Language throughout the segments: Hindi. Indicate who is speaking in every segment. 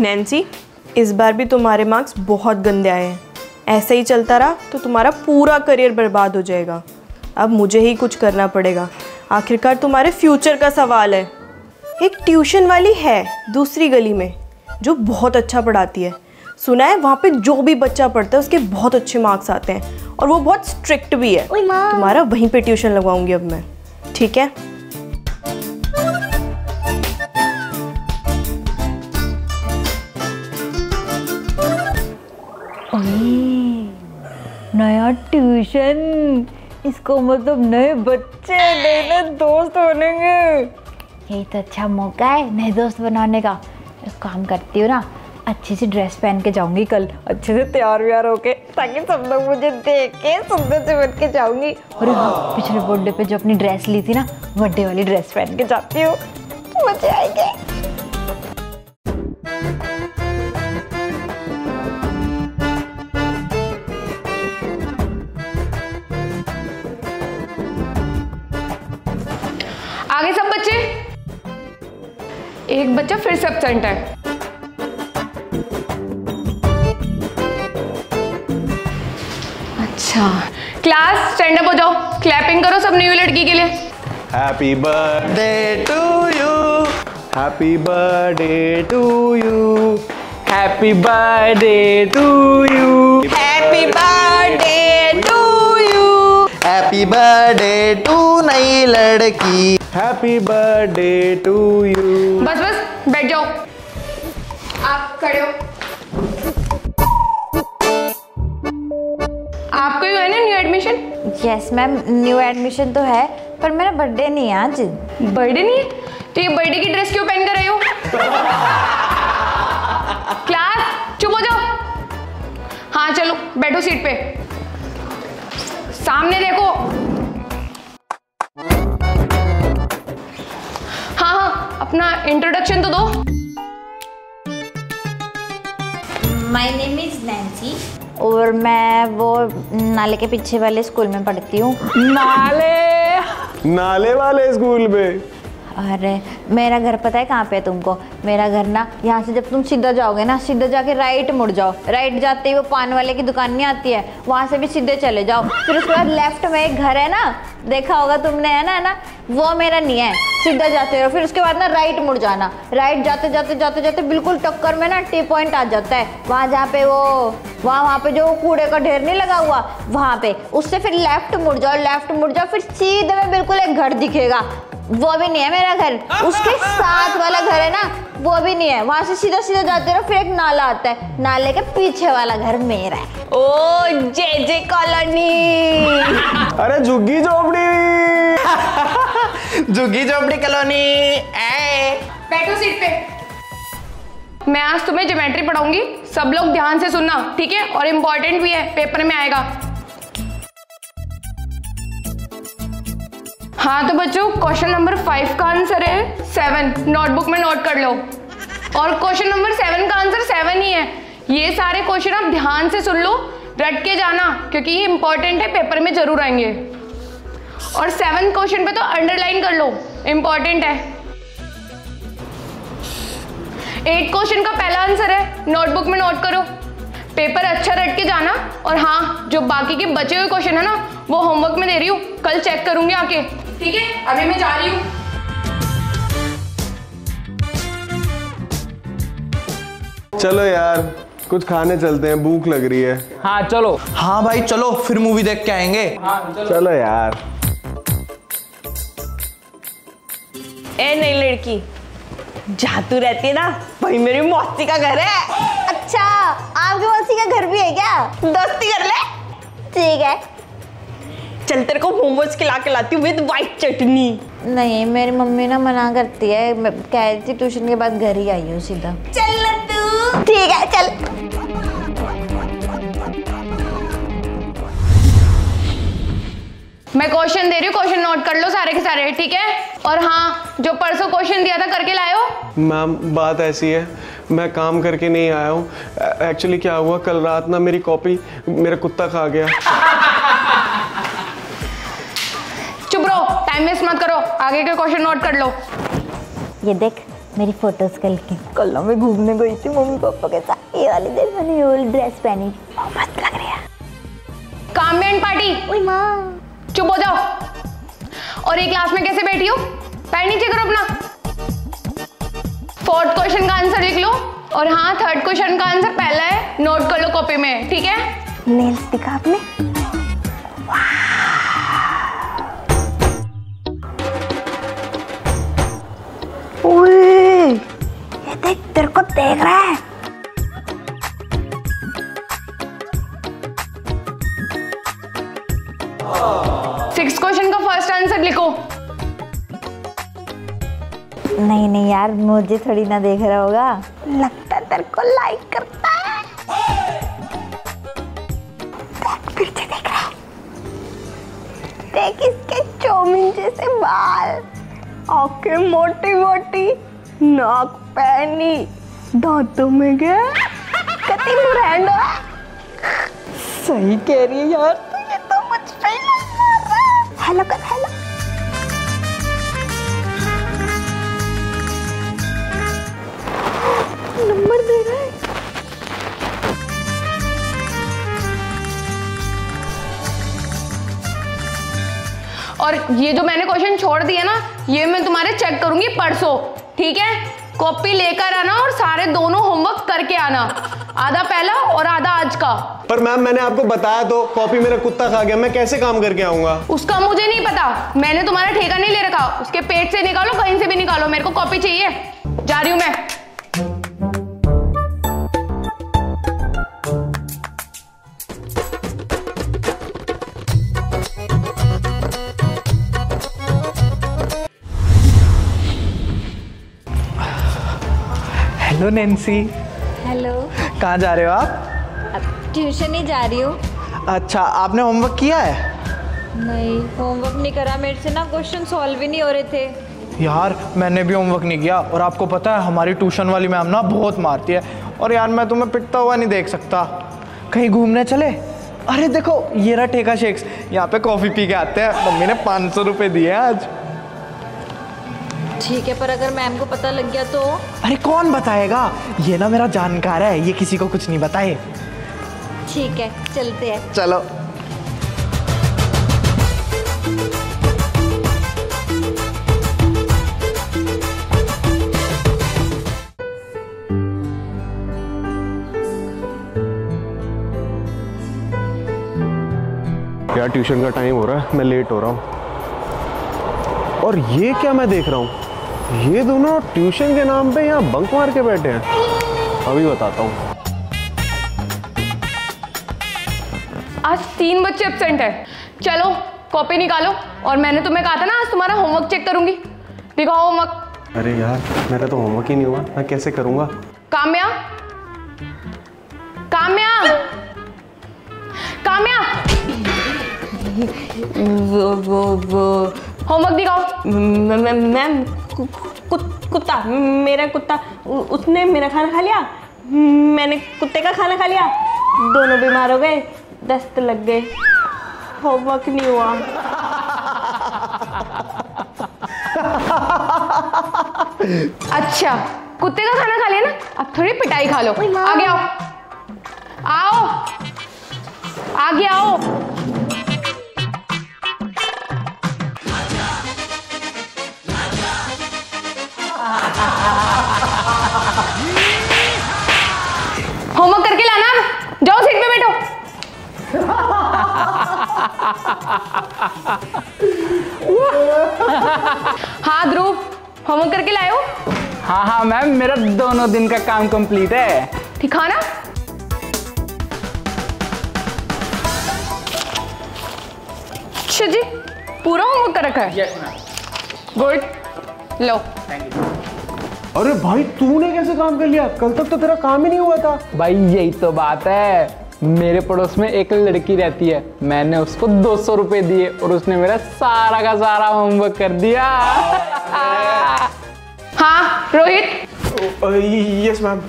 Speaker 1: नैन्सी इस बार भी तुम्हारे मार्क्स बहुत गंदे आए हैं। ऐसे ही चलता रहा तो तुम्हारा पूरा करियर बर्बाद हो जाएगा। अब मुझे ही कुछ करना पड़ेगा। आखिरकार तुम्हारे फ्यूचर का सवाल है। एक ट्यूशन वाली है दूसरी गली में जो बहुत अच्छा पढ़ाती है। सुना है वहाँ पे जो भी बच्चा पढ़ता है उसके बहुत अच्छे मार्क्स आते हैं। और वो बहुत स्ट्रिक्ट भी है। तुम्हारा वहीं पे ट्यूशन लगवाऊँगी अब मैं। ठीक है?
Speaker 2: नया ट्यूशन। इसको मतलब नए बच्चे नए नए दोस्त बनेंगे। यही तो अच्छा मौका है, नए दोस्त बनाने का। एक काम करती हूँ ना, अच्छे से ड्रेस पहन के जाऊँगी कल। अच्छे से तैयार व्यार होके, ताकि सब लोग मुझे देख के सुंदर से बन के जाऊँगी। और हाँ पिछले बर्थडे पे जो अपनी ड्रेस ली थी ना, बर्थडे वाली ड्रेस पहन के जाती हूँ। मज़े आएँगे।
Speaker 3: एक बच्चा फिर से एबसेंट है। अच्छा। क्लास स्टैंड अप हो जाओ। क्लैपिंग करो सब न्यू लड़की के लिए।
Speaker 4: Happy birthday to you happy birthday to you
Speaker 1: happy birthday to you
Speaker 5: happy birthday happy birthday to नई लड़की।
Speaker 4: Happy birthday to you.
Speaker 3: बस बस बैठ जाओ। आप खड़े हो। आपका ही है ना new admission
Speaker 2: yes ma'am new admission तो है पर मेरा बर्थडे नहीं है आज।
Speaker 3: बर्थडे नहीं है? तो ये बर्थडे की ड्रेस क्यों पहन कर रहे हो? क्लास चुप हो जाओ। हाँ चलो बैठो सीट पे। सामने देखो। हाँ हाँ अपना इंट्रोडक्शन तो दो।
Speaker 2: माय नेम इज़ नैन्सी और मैं वो नाले के पीछे वाले स्कूल में पढ़ती हूँ।
Speaker 4: नाले वाले स्कूल में?
Speaker 2: अरे मेरा घर पता है कहाँ पे है तुमको? मेरा घर ना यहाँ से जब तुम सीधा जाओगे ना, सीधा जाके राइट मुड़ जाओ। राइट जाते ही वो पान वाले की दुकान नहीं आती है, वहाँ से भी सीधे चले जाओ। फिर उसके बाद लेफ़्ट में एक घर है ना, देखा होगा तुमने, है ना है ना? वो मेरा नहीं है, सीधा जाते रहो। फिर उसके बाद ना राइट मुड़ जाना। राइट जाते जाते जाते जाते बिल्कुल टक्कर में ना टी पॉइंट आ जाता है। वहाँ जहाँ पे वो, वहाँ वहाँ पे जो कूड़े का ढेर नहीं लगा हुआ, वहाँ पे। उससे फिर लेफ़्ट मुड़ जाओ लेफ़्ट मुड़ जाओ, फिर सीधे में बिल्कुल एक घर दिखेगा। वो भी नहीं है मेरा घर। उसके साथ वाला घर है ना वो भी नहीं है। वहाँ से सीधा सीधा जाते रहो फिर एक नाला आता है। नाले के पीछे वाला घर मेरा है।
Speaker 1: ओ जे जे कॉलोनी।
Speaker 4: अरे झुग्गी झोपड़ी।
Speaker 5: झुग्गी झोपड़ी कॉलोनी।
Speaker 3: बैठो सीट पे। मैं आज तुम्हें ज्योमेट्री पढ़ाऊँगी। सब लोग ध्यान से सुनना ठीक है? और इम्पोर्टेंट भी है पेपर में आएगा। हाँ तो बच्चों क्वेश्चन नंबर फाइव का आंसर है सेवन नोटबुक में नोट कर लो। और क्वेश्चन नंबर सेवन का आंसर सेवन ही है। ये सारे क्वेश्चन आप ध्यान से सुन लो, रट के जाना, क्योंकि ये इंपॉर्टेंट है पेपर में ज़रूर आएँगे। और सेवन क्वेश्चन पे तो अंडरलाइन कर लो इंपॉर्टेंट है। एट क्वेश्चन का पहला आंसर है नोटबुक में नोट करो। पेपर अच्छा रट के जाना, और हाँ जो बाकी के बचे हुए क्वेश्चन है ना, वो होमवर्क में दे रही हूँ। कल चेक करूँगी आके। ठीक है? अभी मैं जा रही हूँ।
Speaker 4: चलो यार कुछ खाने चलते हैं भूख लग रही है।
Speaker 6: हाँ चलो।
Speaker 5: हाँ भाई चलो फिर मूवी देख के आएँगे।
Speaker 4: हाँ, चलो चलो यार।
Speaker 1: ए नहीं लड़की जहाँ तू रहती है ना वही मेरी मौसी का घर है।
Speaker 2: अच्छा आपके मौसी का घर भी है क्या?
Speaker 1: दोस्ती कर ले।
Speaker 2: ठीक है।
Speaker 1: चल तेरे को मोमोज खिला के लाती हूँ विद वाइट चटनी।
Speaker 2: नहीं मेरी मम्मी ना मना करती है। कह रही थी ट्यूशन के बाद घर ही आई हूँ सीधा।
Speaker 1: चल तू। ठीक है चल।
Speaker 3: मैं क्वेश्चन दे रही हूँ क्वेश्चन नोट कर लो सारे के सारे ठीक है? और हाँ जो परसों क्वेश्चन दिया था करके लाए हो?
Speaker 4: मैम बात ऐसी है मैं काम करके नहीं आया हूँ। एक्चुअली क्या हुआ कल रात ना मेरी कॉपी मेरा कुत्ता खा गया।
Speaker 3: टाइम वेस्ट मत करो। आगे के क्वेश्चन नोट कर लो।
Speaker 2: ये देख मेरी फ़ोटोज़ कल की कल ना मैं घूमने गई थी मम्मी पापा के साथ। ये वाली देख मैंने ये वाली ड्रेस पहनी। बहुत मस्त लग रही है
Speaker 3: काम्या पार्टी
Speaker 2: ओए माँ।
Speaker 3: चुप हो जाओ। और ये क्लास में कैसे बैठी हो? पैर नीचे करो अपना। फोर्थ क्वेश्चन का आंसर लिख लो। और हाँ थर्ड क्वेश्चन का आंसर पहला है नोट कर लो कॉपी में। ठीक है?
Speaker 2: नेल्स दिखा आपने ओए, देख रहा है।
Speaker 3: सिक्स क्वेश्चन का फ़र्स्ट आंसर लिखो।
Speaker 2: नहीं नहीं यार मुझे थोड़ी ना देख रहा होगा। लगता है तेरे को लाइक करता है। देख पीछे देख रहा है। देख इसके चौमिन जैसे बाल आँखें मोटी मोटी नाक पैनी। दांतों में गया। कति मुरैंड सही कह रही है यार, तू ये तो मुझ पे ही लग रहा है। हेलो कर हेलो नंबर दे रहा है।
Speaker 3: और ये जो मैंने क्वेश्चन छोड़ दिया ना, ये मैं तुम्हारे चेक करूँगी परसों, ठीक है? कॉपी लेकर आना और सारे दोनों होमवर्क करके आना। आधा पहला और आधा आज का।
Speaker 4: पर मैम मैंने आपको बताया तो कॉपी मेरा कुत्ता खा गया मैं कैसे काम करके आऊँगा?
Speaker 3: उसका मुझे नहीं पता। मैंने तुम्हारा ठेका नहीं ले रखा। उसके पेट से निकालो कहीं से भी निकालो। मेरे को कॉपी चाहिए। जा रही हूँ मैं।
Speaker 5: हेलो नैन्सी
Speaker 2: हेलो
Speaker 5: कहाँ जा रहे हो आप?
Speaker 2: ट्यूशन ही जा रही हूँ।
Speaker 5: अच्छा आपने होमवर्क किया है?
Speaker 2: नहीं होमवर्क नहीं करा। मेरे से ना क्वेश्चन सॉल्व ही नहीं हो रहे थे।
Speaker 5: यार मैंने भी होमवर्क नहीं किया। और आपको पता है हमारी ट्यूशन वाली मैम ना बहुत मारती है। और यार मैं तुम्हें पिटता हुआ नहीं देख सकता। कहीं घूमने चले? अरे देखो ये रहा ठेका शेक्स यहाँ पे कॉफ़ी पी के आते हैं। मम्मी ने पाँच सौ रुपये दिए आज।
Speaker 2: ठीक है पर अगर मैम को पता लग गया तो?
Speaker 5: अरे कौन बताएगा? ये ना मेरा जानकार है ये किसी को कुछ नहीं बताए।
Speaker 2: ठीक है चलते हैं।
Speaker 5: चलो।
Speaker 4: यार ट्यूशन का टाइम हो रहा है मैं लेट हो रहा हूँ। और ये क्या मैं देख रहा हूँ? ये दोनों ट्यूशन के नाम पे यहाँ बंक मार के बैठे हैं। अभी बताता हूँ।
Speaker 3: आज तीन बच्चे एबसेंट है। चलो कॉपी निकालो। और मैंने तुम्हें कहा था ना आज तुम्हारा होमवर्क चेक करूँगी। दिखाओ होमवर्क
Speaker 4: अरे यार मेरा तो होमवर्क ही नहीं हुआ। मैं कैसे करूँगा?
Speaker 3: काम्या। काम्या। काम्या।
Speaker 1: वो वो वो।
Speaker 3: होमवर्क दिखाओ।
Speaker 1: मैम कुत्ता। मेरा कुत्ता उसने मेरा खाना खा लिया? मैंने कुत्ते का खाना खा लिया? दोनों बीमार हो गए दस्त लग गए। होमवर्क नहीं हुआ।
Speaker 3: अच्छा कुत्ते का खाना खा लिया ना? अब थोड़ी पिटाई खा लो। आगे आओ। आओ। आगे आओ। होमवर्क करके लाना जाओ सीट पे बैठो। हाँ ध्रुव होमवर्क करके लाए हो?
Speaker 6: हाँ हाँ मैम मेरा दोनों दिन का काम कंप्लीट है।
Speaker 3: दिखाना। अच्छा जी पूरा होमवर्क कर रखा है? गुड लो।
Speaker 4: अरे भाई तूने कैसे काम कर लिया? कल तक तो तेरा काम ही नहीं हुआ था।
Speaker 6: भाई यही तो बात है। मेरे पड़ोस में एक लड़की रहती है। मैंने उसको दो सौ रुपये दिए और उसने मेरा सारा का सारा होमवर्क कर दिया।
Speaker 3: हाँ रोहित।
Speaker 4: यस मैम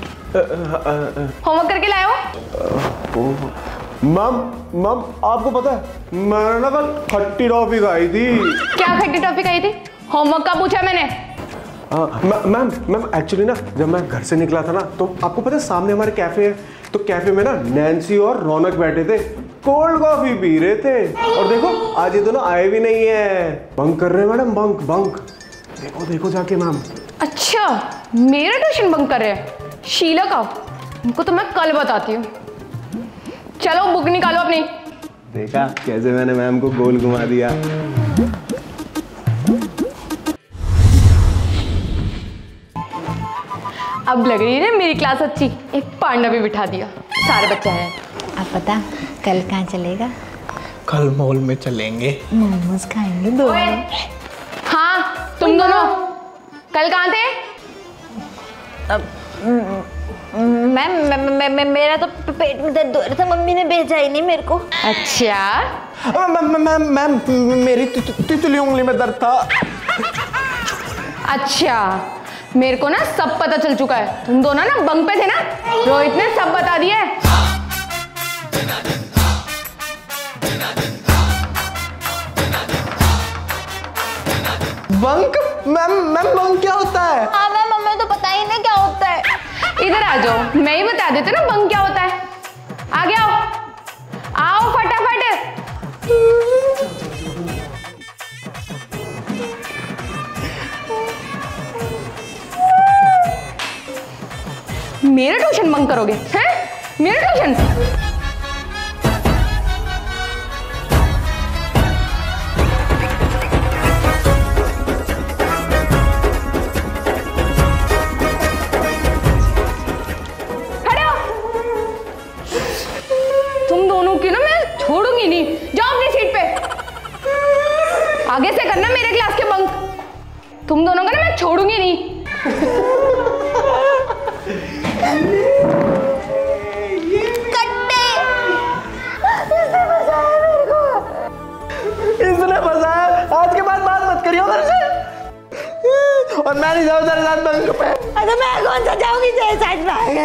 Speaker 3: होमवर्क करके लाए हो?
Speaker 4: मैम मैम आपको पता है मैंने ना कल खट्टी टॉफी खाई थी।
Speaker 3: क्या खट्टी टॉफी खाई थी? होमवर्क का पूछा मैंने।
Speaker 4: मैम मैम एक्चुअली ना जब मैं घर से निकला था ना तो आपको पता है सामने हमारे कैफ़े है तो कैफ़े में ना नैन्सी और रौनक बैठे थे कोल्ड कॉफ़ी पी रहे थे। और देखो आज ये दोनों आए भी नहीं है। बंक कर रहे हैं मैडम बंक बंक देखो देखो जाके मैम।
Speaker 3: अच्छा मेरा ट्यूशन बंक कर रहे हैं? शीला का? उनको तो मैं कल बताती हूँ। चलो बुक निकालो अपनी।
Speaker 4: देखा कैसे मैंने मैम को गोल घुमा दिया।
Speaker 3: अब लग रही है ना मेरी क्लास अच्छी। एक पांडा भी बिठा दिया। सारे बच्चे हैं।
Speaker 2: अब पता कल कहाँ चलेगा?
Speaker 5: कल मॉल में चलेंगे।
Speaker 2: मोमोज खाएँगे दो
Speaker 3: हाँ तुम दोनों। कल कहाँ थे?
Speaker 2: मैम मैं- मैं- मैं- मेरा तो पेट में दर्द हो रहा था मम्मी ने भेजा ही नहीं मेरे को।
Speaker 3: अच्छा।
Speaker 5: मैम मैम मैम मेरी तितली उंगली में दर्द था।
Speaker 3: अच्छा। मेरे को ना सब पता चल चुका है। तुम दोनों ना बंक पे थे ना? रोहित ने सब बता दिया है
Speaker 5: बंक? मैम मैम बंक क्या होता है?
Speaker 2: हाँ मैम हमें तो पता ही नहीं क्या होता है।
Speaker 3: इधर आ जाओ। मैं ही बता देती हूँ ना बंक क्या होता है। आगे आओ। मेरा ट्यूशन बंक करोगे हैं? मेरे ट्यूशन?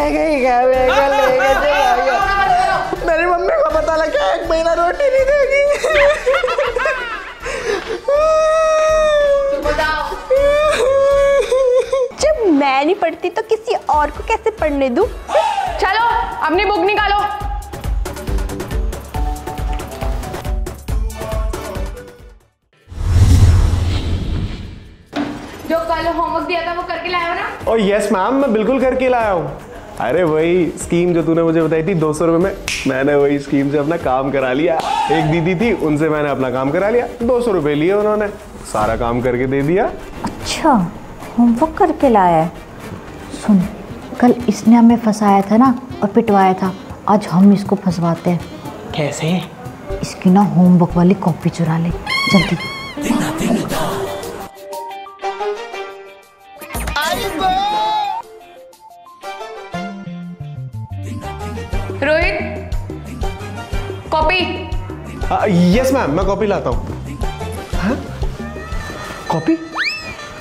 Speaker 2: साथ में
Speaker 5: मेरी मम्मी को पता लगा एक महीना रोटी नहीं देगी।
Speaker 1: जब मैं नहीं पढ़ती तो किसी और को कैसे पढ़ने दूँ?
Speaker 3: चलो अपनी बुक निकालो। जो कल होमवर्क दिया था वो करके लाया हो ना?
Speaker 4: और यस मैम मैं बिल्कुल करके लाया हूँ। अरे वही स्कीम जो तूने मुझे बताई थी दो सौ रुपये में मैंने वही स्कीम से अपना काम करा लिया। एक दीदी थी उनसे मैंने अपना काम करा लिया। दो सौ रुपये लिए उन्होंने सारा काम करके दे दिया।
Speaker 2: अच्छा होमवर्क करके लाया है। सुन कल इसने हमें फंसाया था ना और पिटवाया था आज हम इसको फंसवाते हैं।
Speaker 5: कैसे?
Speaker 2: इसकी ना होमवर्क वाली कॉपी चुरा ले जल्दी।
Speaker 3: रोहित कॉपी?
Speaker 4: यस मैम मैं कॉपी लाता हूँ। हाँ? कॉपी?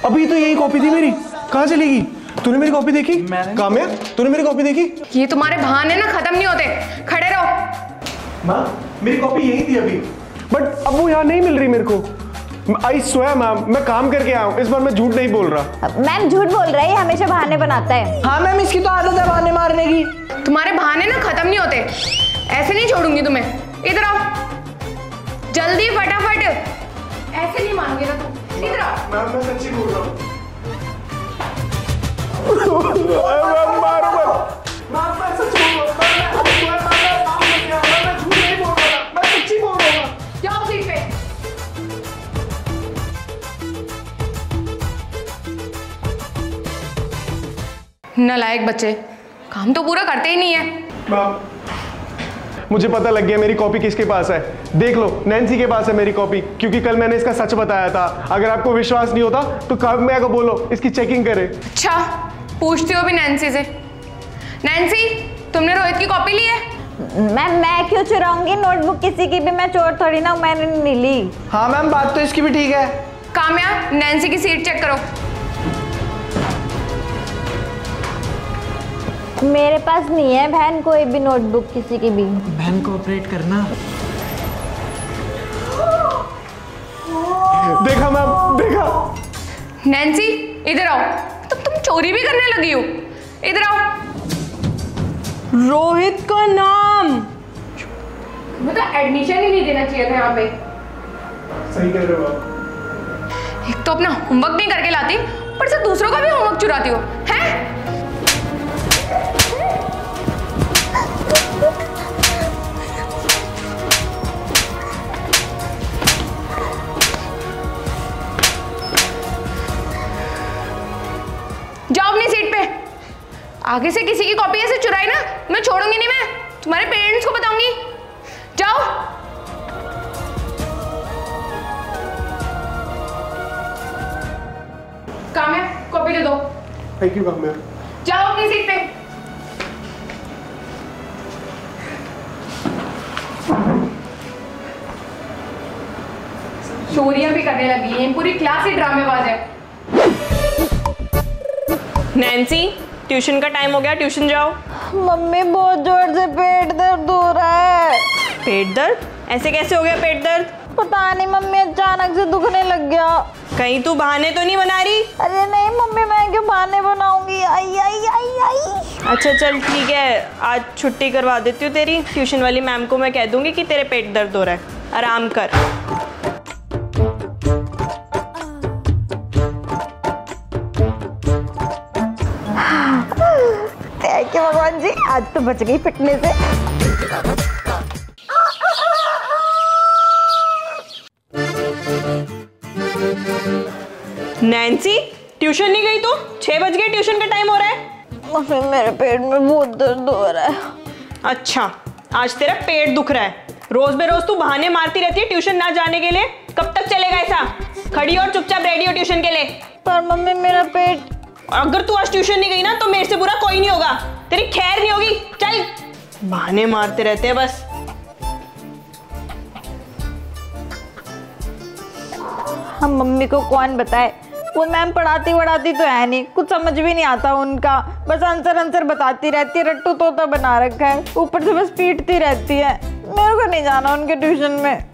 Speaker 4: अभी तो यही कॉपी थी मेरी। कहाँ चलेगी? तूने मेरी कॉपी देखी?
Speaker 5: मैंने-
Speaker 4: काम्या तूने मेरी कॉपी देखी?
Speaker 3: ये तुम्हारे बहाने ना खत्म नहीं होते। खड़े रहो।
Speaker 4: माँ मेरी कॉपी यही थी अभी। बट अब वो यहाँ नहीं मिल रही मेरे को। आई स्वेयर मैम मैं काम करके आया हूँ। इस बार मैं झूठ नहीं बोल रहा।
Speaker 2: मैम झूठ बोल रहा है हमेशा बहाने बनाता है।
Speaker 5: हाँ मैम इसकी तो आदत है बहाने मारने की।
Speaker 3: तुम्हारे बहाने ना खत्म नहीं होते। ऐसे नहीं छोड़ूँगी तुम्हें। इधर आओ जल्दी फटाफट ऐसे नहीं मानोगे ना तुम इधर आओ
Speaker 4: मैम मैं सच्ची बोल रहा हूँ मैम, मारो मत। मैम, मैं सच बोल रहा हूँ। मैम, मैं- मैं- मैं- मैं काम करके आया हूँ। मैं झूठ नहीं बोल रहा। मैं सच्ची बोल रहा हूँ।
Speaker 3: नलायक बच्चे काम तो पूरा करते ही नहीं है
Speaker 4: मुझे पता लग गया मेरी कॉपी किसके पास है। देख लो नैन्सी के पास है मेरी कॉपी क्योंकि कल मैंने इसका सच बताया था। अगर आपको विश्वास नहीं होता तो काम्या को बोलो इसकी चेकिंग करे।
Speaker 3: अच्छा पूछती हो भी नैन्सी से। नैन्सी तुमने रोहित की कॉपी ली है?
Speaker 2: मैम मैं क्यों चुराऊँगी? नोटबुक किसी की भी मैं चोर थोड़ी ना मैंने नहीं ली।
Speaker 5: हाँ मैम बात तो इसकी भी ठीक है।
Speaker 3: काम्या नैन्सी की सीट चेक करो।
Speaker 2: मेरे पास नहीं है बहन कोई भी नोटबुक किसी की भी।
Speaker 5: बहन कोऑपरेट करना।
Speaker 4: देखा मैम देखा।
Speaker 3: नैन्सी इधर आओ। तब तुम चोरी भी करने लगी हो। इधर आओ।
Speaker 1: रोहित का नाम।
Speaker 3: मतलब एडमिशन ही नहीं देना चाहिए था यहाँ पे।
Speaker 4: सही कह रहे हो आप।
Speaker 3: एक तो अपना होमवर्क नहीं करके लाती पर से दूसरों का भी होमवर्क चुराती हो। हैं? आगे से किसी की कॉपी ऐसे चुराई ना मैं छोड़ूँगी नहीं मैं। तुम्हारे पेरेंट्स को बताऊँगी। जाओ। काम है कॉपी दे दो।
Speaker 4: थैंक यू मैम
Speaker 3: जाओ अपनी सीट पे। चोरियाँ भी करने लगी हैं पूरी क्लास ही ड्रामेबाज है।
Speaker 1: नैन्सी ट्यूशन का टाइम हो गया ट्यूशन जाओ।
Speaker 2: मम्मी बहुत ज़ोर से पेट दर्द हो रहा है।
Speaker 1: पेट दर्द? ऐसे कैसे हो गया पेट दर्द?
Speaker 2: पता नहीं मम्मी अचानक से दुखने लग गया।
Speaker 1: कहीं तू बहाने तो नहीं बना रही?
Speaker 2: अरे नहीं मम्मी मैं क्यों बहाने बनाऊँगी? आई आई आई आई।
Speaker 1: अच्छा चल ठीक है। आज छुट्टी करवा देती हूँ तेरी। ट्यूशन वाली मैम को मैं कह दूँगी कि तेरे पेट दर्द हो रहा है। आराम कर।
Speaker 2: आज तो बच गई पिटने से।
Speaker 1: नैन्सी ट्यूशन नहीं गई तू? छह बज गए ट्यूशन का टाइम हो रहा है।
Speaker 2: मम्मी मेरे पेट में बहुत दर्द हो रहा है।
Speaker 1: अच्छा आज तेरा पेट दुख रहा है। रोज बेरोज तू बहाने मारती रहती है ट्यूशन ना जाने के लिए। कब तक चलेगा ऐसा? खड़ी और चुपचाप रेडी हो ट्यूशन के लिए।
Speaker 2: पर मम्मी मेरा पेट
Speaker 1: और अगर तू आज ट्यूशन नहीं गई ना तो मेरे से बुरा कोई नहीं होगा। तेरी खैर नहीं होगी। चल। बहाने मारते रहते हैं बस।
Speaker 2: हम मम्मी को कौन बताए? वो मैम पढ़ाती वढ़ाती तो है नहीं। कुछ समझ भी नहीं आता उनका। बस आंसर आंसर बताती रहती है। रट्टू तोता बना रखा है। ऊपर से बस पीटती रहती है। मेरे को नहीं जाना उनके ट्यूशन में।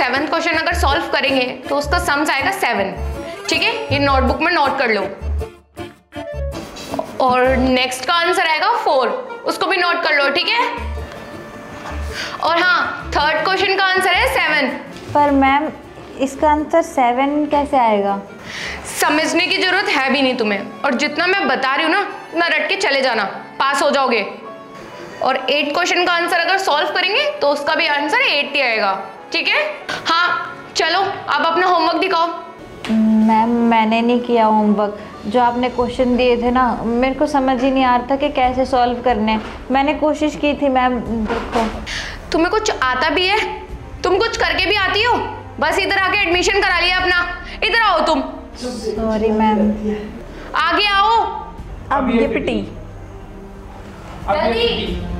Speaker 3: सेवन्थ क्वेश्चन अगर सॉल्व करेंगे तो उसका सम्स आएगा सेवन ठीक है? ये नोटबुक में नोट कर लो. और नेक्स्ट का आंसर आएगा फोर उसको भी नोट कर लो ठीक है? और हाँ थर्ड क्वेश्चन का आंसर है सेवन
Speaker 2: पर मैम इसका आंसर सेवन कैसे आएगा?
Speaker 3: समझने की ज़रूरत है भी नहीं तुम्हें. और जितना मैं बता रही हूँ ना उतना रट के चले जाना. पास हो जाओगे. और एट क्वेश्चन का आंसर अगर सॉल्व करेंगे तो उसका भी आंसर एट ही आएगा. ठीक है? हाँ चलो अब अपना होमवर्क दिखाओ।
Speaker 2: मैम मैंने नहीं किया होमवर्क जो आपने क्वेश्चन दिए थे ना मेरे को समझ ही नहीं आ रहा था कि कैसे सॉल्व करने मैंने कोशिश की थी मैम देखो।
Speaker 3: तुम्हें कुछ आता भी है? तुम कुछ करके भी आती हो? बस इधर आके एडमिशन करा लिया अपना। इधर आओ तुम।
Speaker 2: Sorry ma'am.
Speaker 3: आगे आओ।
Speaker 1: अब ये पिटी।
Speaker 3: जल्दी।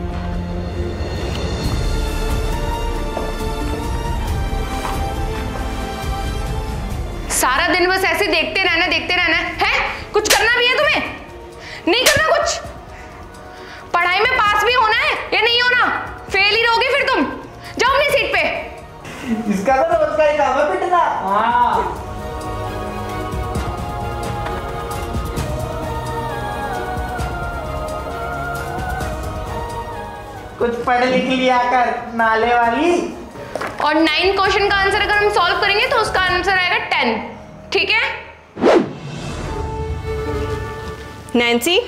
Speaker 3: सारा दिन बस ऐसे देखते रहना देखते रहना। है? कुछ करना भी है तुम्हें? नहीं करना कुछ? पढ़ाई में पास भी होना है या नहीं होना? फेल ही रहोगे फिर तुम। जाओ अपनी सीट पे।
Speaker 5: इसका तो रोज का ही काम है पिटना हाँ। कुछ पढ़ लिख लिया कर नाले वाली।
Speaker 3: और नाइन क्वेश्चन का आंसर अगर हम सॉल्व करेंगे तो उसका आंसर आएगा टेन ठीक है?
Speaker 1: नैन्सी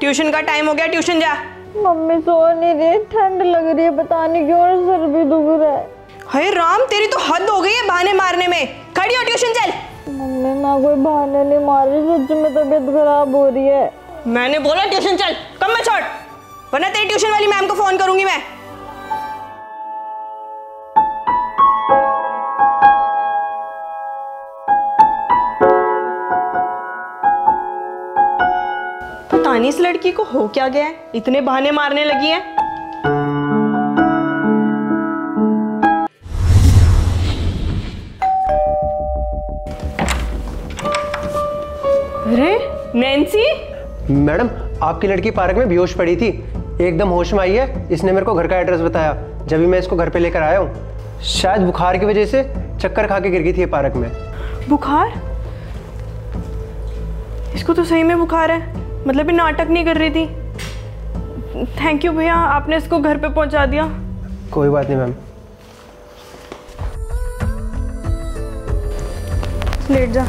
Speaker 1: ट्यूशन का टाइम हो गया ट्यूशन जा।
Speaker 2: मम्मी सो नहीं रही ठंड लग रही है पता नहीं क्यों सर भी दुख रहा है।
Speaker 1: हे राम तेरी तो हद हो गई है बहाने मारने में। खड़ी हो ट्यूशन चल।
Speaker 2: मम्मी मैं कोई बहाने नहीं मार रही सच में तबीयत खराब हो रही है।
Speaker 1: मैंने बोला ट्यूशन चल। कम में छोड़। वरना तेरी ट्यूशन वाली मैम को फ़ोन करूँगी मैं। पता इस लड़की को? हो क्या गया है? इतने बहाने मारने लगी है?
Speaker 7: अरे मैडम आपकी लड़की पार्क में बेहोश पड़ी थी। एकदम होश में आई है। इसने मेरे को घर का एड्रेस बताया। जब भी मैं इसको घर पे लेकर आया हूँ शायद बुखार की वजह से चक्कर खा के गिर गई थी पार्क में।
Speaker 1: बुखार? इसको तो सही में बुखार है। मतलब ये नाटक नहीं कर रही थी। थैंक यू भैया आपने इसको घर पे पहुँचा दिया।
Speaker 7: कोई बात नहीं मैम।
Speaker 1: लेट जा।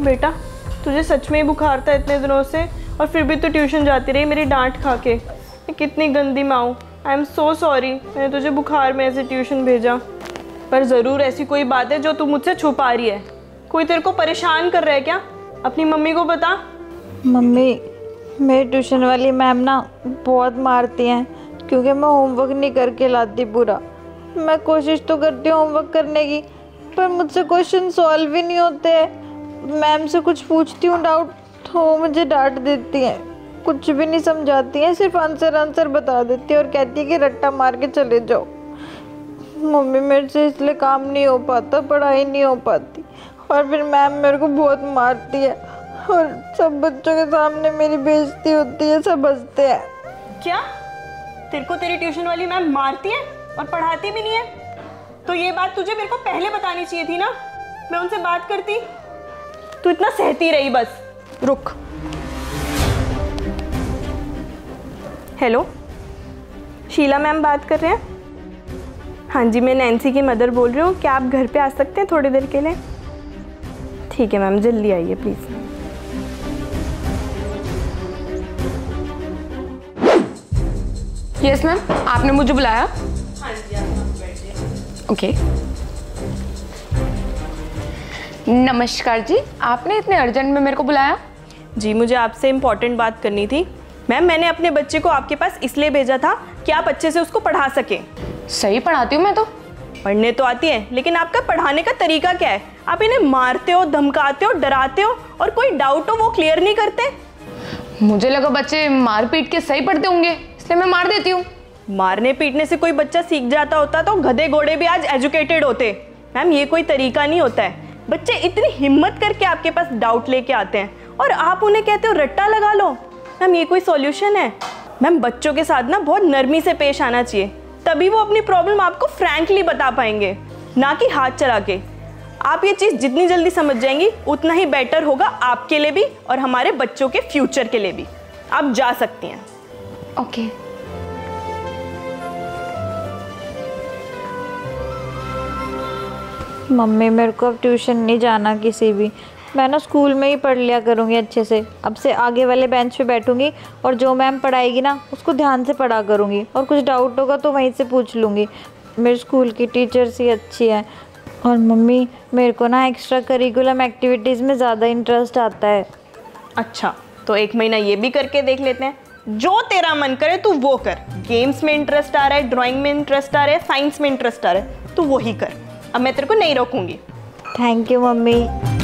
Speaker 1: बेटा तुझे सच में ही बुखार था इतने दिनों से और फिर भी तू ट्यूशन जाती रही मेरी डांट खा के मैं कितनी गंदी माँ हूँ। आई एम सो सॉरी मैंने तुझे बुखार में ऐसे ट्यूशन भेजा। पर ज़रूर ऐसी कोई बात है जो तू मुझसे छुपा रही है। कोई तेरे को परेशान कर रहा है क्या? अपनी मम्मी को बता।
Speaker 2: मम्मी, मेरी ट्यूशन वाली मैम ना बहुत मारती हैं, क्योंकि मैं होमवर्क नहीं करके लाती पूरा। मैं कोशिश तो करती हूँ होमवर्क करने की, पर मुझसे क्वेश्चन सॉल्व ही नहीं होते। मैम से कुछ पूछती हूँ डाउट तो वो मुझे डांट देती हैं। कुछ भी नहीं समझाती हैं, सिर्फ़ आंसर आंसर बता देती है और कहती है कि रट्टा मार के चले जाओ। मम्मी मेरे से इसलिए काम नहीं हो पाता, पढ़ाई नहीं हो पाती। और फिर मैम मेरे को बहुत मारती है। और सब बच्चों के सामने मेरी बेइज्जती होती है, सब हँसते हैं।
Speaker 1: क्या? तेरे को तेरी ट्यूशन वाली मैम मारती है और पढ़ाती भी नहीं है? तो ये बात तुझे मेरे को पहले बतानी चाहिए थी ना? मैं उनसे बात करती। तू इतना सहती रही बस। रुक। हेलो शीला मैम बात कर रहे हैं? हाँ जी मैं नैन्सी की मदर बोल रही हूँ। क्या आप घर पे आ सकते हैं थोड़ी देर के लिए? ठीक है मैम जल्दी आइए प्लीज़
Speaker 3: यस मैम आपने मुझे बुलाया? ओके नमस्कार जी आपने इतने अर्जेंट में मेरे को बुलाया?
Speaker 1: जी मुझे आपसे इम्पोर्टेंट बात करनी थी। मैम मैंने अपने बच्चे को आपके पास इसलिए भेजा था कि आप अच्छे से उसको पढ़ा सकें।
Speaker 3: सही पढ़ाती हूँ मैं तो।
Speaker 1: पढ़ने तो आती है लेकिन आपका पढ़ाने का तरीका क्या है? आप इन्हें मारते हो धमकाते हो डराते हो और कोई डाउट हो वो क्लियर नहीं करते?
Speaker 3: मुझे लगा बच्चे मार पीट के सही पढ़ते होंगे इसलिए मैं मार देती हूँ।
Speaker 1: मारने पीटने से कोई बच्चा सीख जाता होता तो गधे घोड़े भी आज एजुकेटेड होते। मैम ये कोई तरीका नहीं होता है। बच्चे इतनी हिम्मत करके आपके पास डाउट लेके आते हैं और आप उन्हें कहते हो रट्टा लगा लो। मैम ये कोई सॉल्यूशन है? मैम बच्चों के साथ ना बहुत नरमी से पेश आना चाहिए। तभी वो अपनी प्रॉब्लम आपको फ्रैंकली बता पाएँगे, ना कि हाथ चला के। आप ये चीज़ जितनी जल्दी समझ जाएँगी, उतना ही बेटर होगा आपके लिए भी और हमारे बच्चों के फ्यूचर के लिए भी। आप जा सकती हैं।
Speaker 3: Okay okay.
Speaker 2: मम्मी, मेरे को अब ट्यूशन नहीं जाना किसी भी। मैं ना स्कूल में ही पढ़ लिया करूँगी अच्छे से। अब से आगे वाले बेंच पे बैठूँगी और जो मैम पढ़ाएगी ना उसको ध्यान से पढ़ा करूँगी। और कुछ डाउट होगा तो वहीं से पूछ लूँगी। मेरे स्कूल की टीचर्स ही अच्छी हैं। और मम्मी मेरे को ना एक्स्ट्रा करिकुलम एक्टिविटीज़ में ज़्यादा इंटरेस्ट आता है।
Speaker 1: अच्छा तो एक महीना ये भी करके देख लेते हैं। जो तेरा मन करे तू वो कर। गेम्स में इंटरेस्ट आ रहा है ड्राइंग में इंटरेस्ट आ रहा है साइंस में इंटरेस्ट आ रहा है तू वही कर। अब मैं तेरे को नहीं रोकूँगी।
Speaker 2: Thank you mummy.